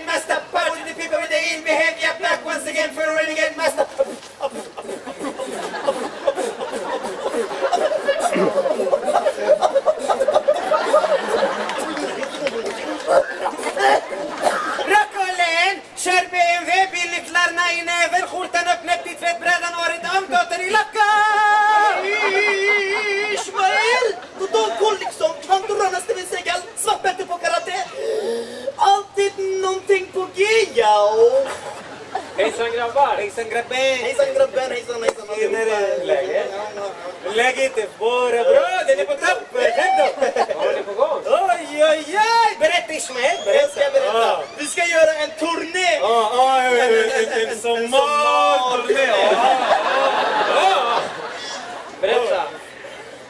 again, master. Party the people with the ill behavior. Back once again for a renegade master. Ja! Hejsan grabbar! Hejsan grabben! Hejsan grabben, hejsan hejsan. Tjenare! Läget? Läget är bara bra, den är på topp! Själv då? Vad har ni på gång? Oj, oj, oj! Berätta Ismael, Jag ska berätta. Vi ska göra en turné! Ja, ja, en, en sommarturné. Berätta!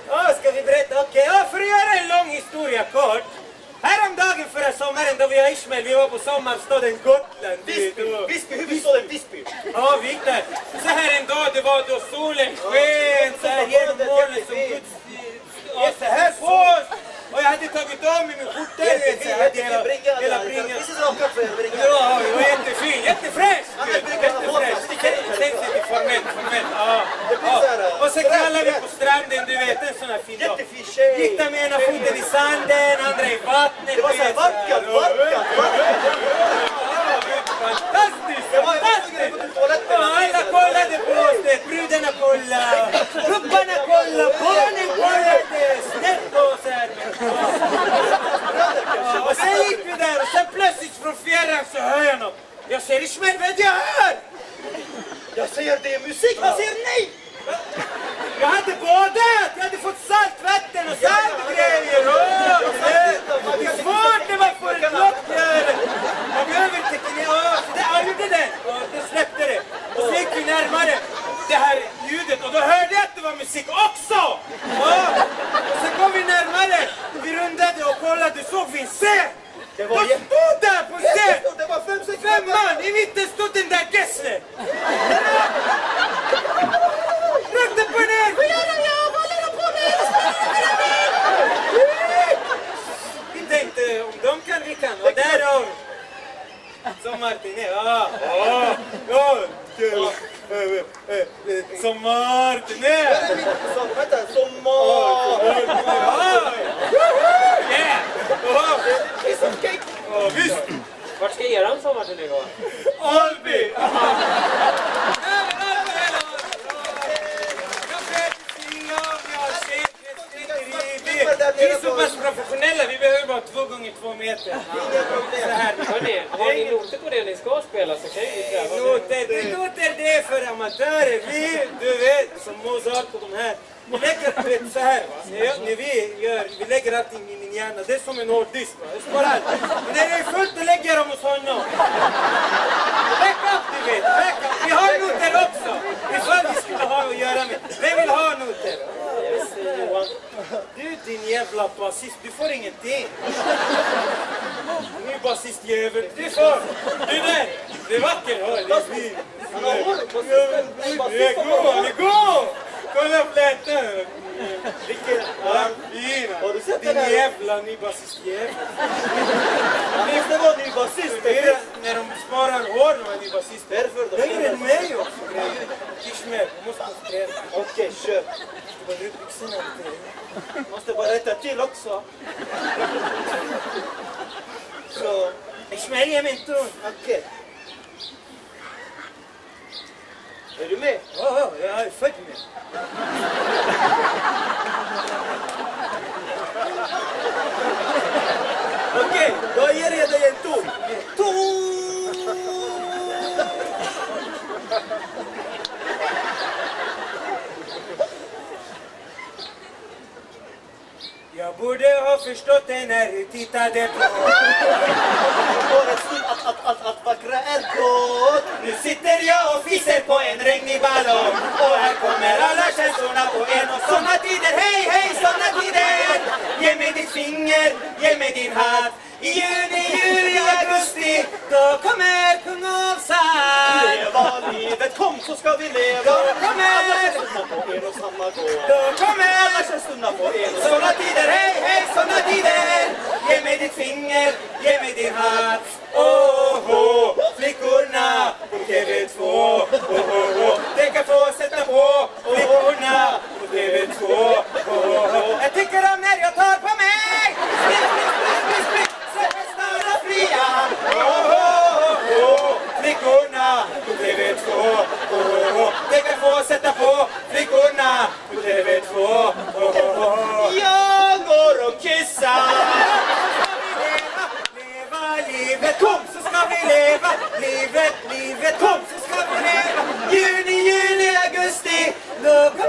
Ja, ska vi berätta? Okej, för att göra en lång historia kort. Förra sommaren då vi och Ismael, vi var på sommarstaden Gotland. Visby, Visby, huvudstaden Visby. Ja, vi gick där. Så här en dag, det var då solen sken så här genom molnen som Guds... Ja, så här oss. Och jag hade tagit av mig min skjorta. du vet, så jag hade hela, hela bringan. Ja, det var jättefin, jättefräsch! Han är byggd av Jättefräsch! Tänk formellt, formellt. Ja. så. Och sen knallade vi på stranden, du vet, en sån här fin dag. Jättefin tjej. Gick där med ena foten i sanden, andra i vattnet. Det var du så här vet, vackert, så här. vackert, vackert. Fantastiskt! Det var Fantastiskt! på toaletten. Ja, alla kollade på oss, det. brudarna kollade, gubbarna kollade, barnen kollade, snett på oss här. Ja, och sen gick vi där och sen plötsligt från fjärran så hör jag något. Jag säger Ismael, vad är det jag hör? Jag säger det är musik, han säger nej! Jag hade badat, jag hade fått saltvatten och salt och grejer. Åh, det- Det är svårt när man får en lockgöre. Man behöver teknik. Ja, så där, ja, gjorde det. Ja, det släppte det. Och så gick vi närmare det här ljudet och då hörde jag att det var musik också. Ja. Och så kom vi närmare. Vi rundade och kollade, såg vi en scen. Det De var jä- stod där på scen. Det var fem, sex Fem man, i mitten stod den där Gessle. Rökte på den här! Vad gör de? Ja, vad håller de på med? Vi tänkte, om de kan, vi kan. Och därav... Som Martin är. Ja, ja, ja. Eh, eh, eh, Som Martin är. Så, vänta, sommar... Ja. Yeah. Ja, Piece of cake! ja, visst. Vart ska eran sommarturné gå? Alby! Vi är så pass professionella, vi behöver bara två gånger två meter. Inga problem. Hörni, har ni noter på det ni ska spela så kan ju vi pröva det. Noter, det låter det för amatörer. Vi, du vet, som Mozart och de här. Vi lägger vet, så här, va. När, jag, när vi gör, vi lägger allting i min hjärna. Det är som en hårddisk. va. Står allt. Men när det är fullt, då lägger jag dem hos honom. Backup, du vet. Backup. Vi har noter också. Ifall vi skulle ha att göra med. Vem vill ha noter? Johan. Du din jävla basist, du får ingenting. Ny basistjävel. Du får. Du där. Det är vackert. hör. Det är fint. Han har hår Kolla flätan! Vilken fin! Har du sett Din den här? jävla ny basistjävel. Han måste vara ny basist. Det är när de sparar hår de här ny basister. Därför då. Längre än mig också. Kishmer, du måste koncentrera. Okej, kör. Bara dra byxorna lite. Måste bara rätta till också. Så, Ishmael, ge mig en ton. okej. Är du med? Ja, ja, jag är född med. Okej, då ger jag dig en ton. Ton! Jag borde ha förstått det när du tittade på. Årets att, att, att, att vackra är gott. Nu sitter jag och fiser på en regnig ballong. Och här kommer alla känslorna på en. Och såna tider, hej hej såna tider Ge mig ditt finger, ge mig din hatt. I juni, augusti Då kommer kung av sand Leva livet, kom så ska vi leva. Då kommer alla känslorna på en och samma gång Då kommer alla känslorna på en och Såna tider, hej, hej, såna tider. Ge mig ditt finger, ge mig din hatt. Åh, oh, flickorna på TV2 oh, oh, oh. Det kan få sätta på flickorna på TV2 oh, oh, oh. Jag tycker om när jag tar på på TV2. Oh, oh, TV2 sätta på flickorna på TV2. Oh, oh, oh. Jag går och kissar. Leva, livet, kom så ska vi leva. Livet, livet, kom så ska vi leva. Juni, juli, augusti, november.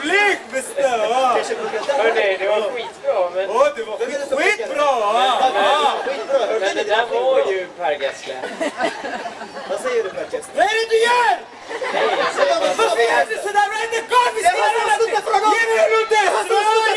publik bestämmer! Hörni, det var skitbra. Men... Åh, det var skitbra! Men, men, det där var ju Per Gessle. Vad säger du Per Gessle? Vad är det du gör? Varför gör du sådär? Vad är det konstiga? Ge mig en ordentlig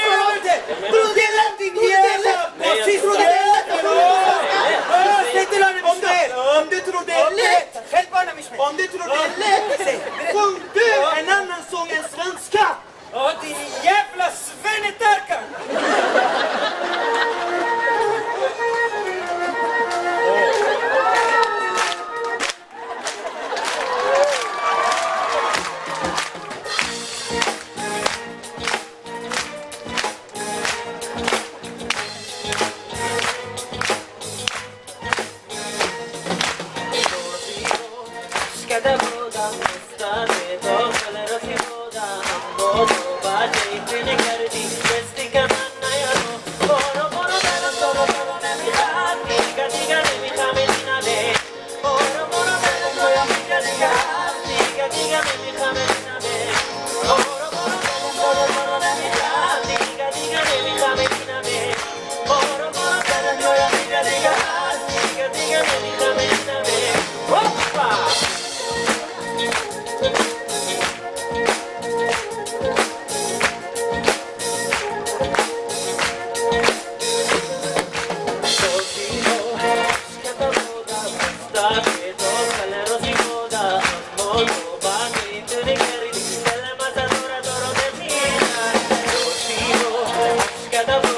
the moon. cada um.